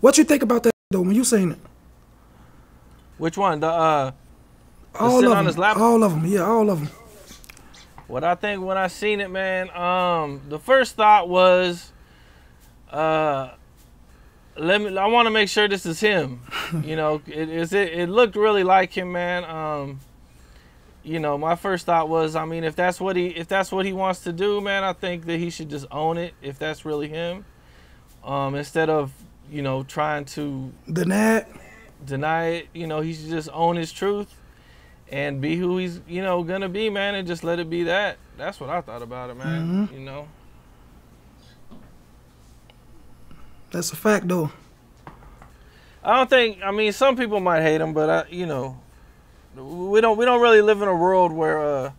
What you think about that though when you seen it? Which one? The uh, All of on them. his lap? All of them. Yeah, all of them. what I think when I seen it, man. Um, the first thought was, uh, let me. I want to make sure this is him. you know, it is. It, it looked really like him, man. Um, you know, my first thought was, I mean, if that's what he, if that's what he wants to do, man, I think that he should just own it. If that's really him, um, instead of you know trying to The Nat. deny it. You know, he should just own his truth and be who he's, you know, gonna be, man, and just let it be that. That's what I thought about it, man. Mhm. You know. That's a fact though. I don't think. I mean, some people might hate him, but I, you know, we don't. We don't really live in a world where, uh,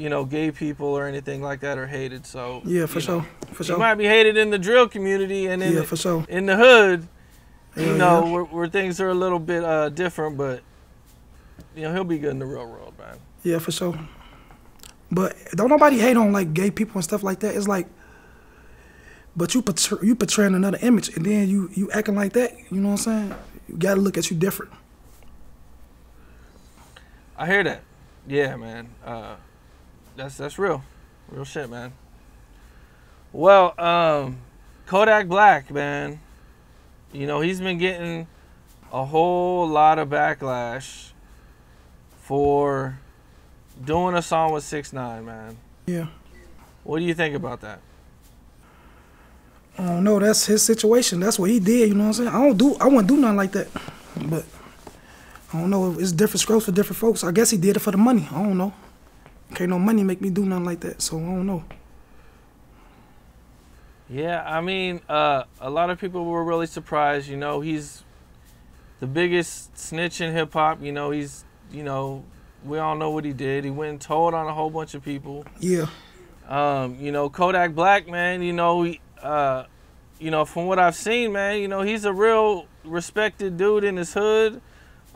you know, gay people or anything like that are hated. So Yeah, for you know, sure. For You sure. might be hated in the drill community and in Yeah, the, for sure. in the hood. Hell you know, yeah. where, where things are a little bit uh, different, but you know, he'll be good in the real world, man. Yeah, for sure. But don't nobody hate on like gay people and stuff like that. It's like, but you portray, you portraying another image, and then you you acting like that. You know what I'm saying? You gotta look at you different. I hear that. Yeah, man. Uh, that's that's real, real shit, man. Well, um, Kodak Black, man. You know he's been getting a whole lot of backlash for doing a song with Six Nine, man. Yeah. What do you think about that? I don't know. That's his situation. That's what he did. You know what I'm saying? I don't do. I wouldn't do nothing like that. But I don't know. It's different strokes for different folks. I guess he did it for the money. I don't know. Can't no money make me do nothing like that. So I don't know. Yeah, I mean, uh, a lot of people were really surprised. You know, he's the biggest snitch in hip hop. You know, he's, you know, we all know what he did. He went and told on a whole bunch of people. Yeah. Um, you know, Kodak Black, man, you know, he, uh, you know, from what I've seen, man, you know, he's a real respected dude in his hood.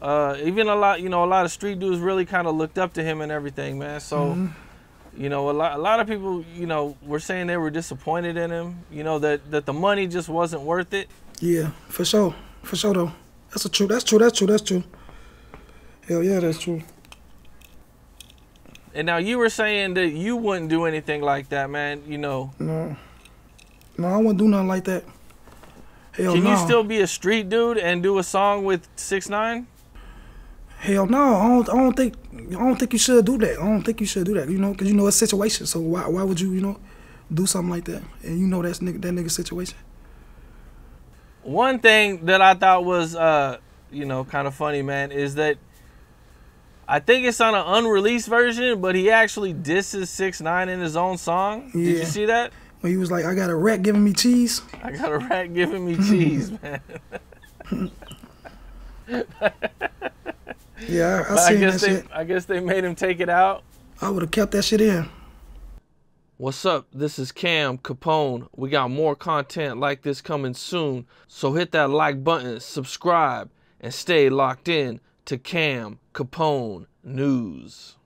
Uh, even a lot, you know, a lot of street dudes really kind of looked up to him and everything, man. So, Mhm. you know, a lot, a lot of people, you know, were saying they were disappointed in him. You know that that the money just wasn't worth it. Yeah. For sure. For sure though. That's a true. That's true. That's true. That's true. Hell yeah, that's true. And now you were saying that you wouldn't do anything like that, man. You know, No. No, I wouldn't do nothing like that. Hell can no. you still be a street dude and do a song with Six Nine? Hell no. I don't. I don't think. I don't think you should do that. I don't think you should do that. You know, because you know it's situation. So why? Why would you? You know, do something like that? And you know that's nigga, that nigga situation. One thing that I thought was, uh, you know, kind of funny, man, is that I think it's on an unreleased version, but he actually disses Six Nine in his own song. Yeah. Did you see that? When he was like, I got a rat giving me cheese. I got a rat giving me cheese, man. Yeah, I, I But I seen guess that they, shit. I guess they made him take it out. I would have kept that shit in. What's up? This is Cam Capone. We got more content like this coming soon. So hit that like button, subscribe, and stay locked in to Cam Capone News.